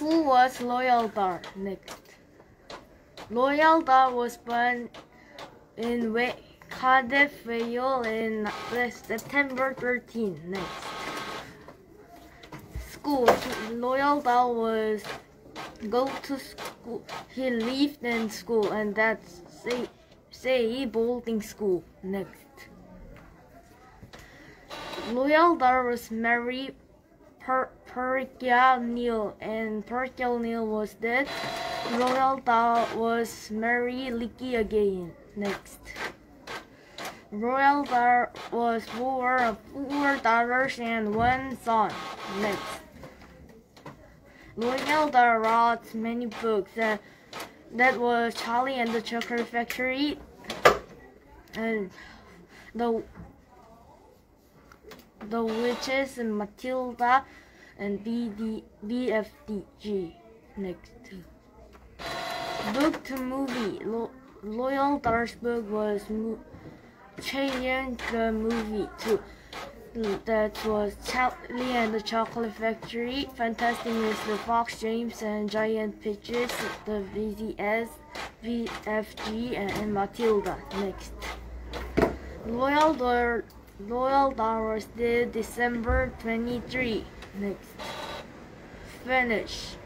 Who was Loyal Dahl? Next. Loyal Dahl was born in Wa- Cardiff, Wales in September 13. Next. School. Loyal Dahl was go to school. He lived in school and that's say, say boarding school. Next. Loyal Dahl was married per Perkia Neil and Perkia Neil was dead. Roald Dahl was married Licky again. Next. Roald Dahl was of four daughters and one son. Next. Roald Dahl wrote many books that that was Charlie and the Chocolate Factory and the the Witches and Matilda and BD, BFDG. Next. Book to movie. Lo, Loyal Dahl's book was mo- changed the movie too. That was Charlie and the Chocolate Factory, Fantastic Mr. Fox, James and Giant Pitches, the VZS, VFG, and Matilda. Next. Loyal Dahl Loyal was did December 23. Next. Finish.